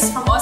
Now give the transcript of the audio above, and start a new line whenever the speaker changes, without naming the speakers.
Yes.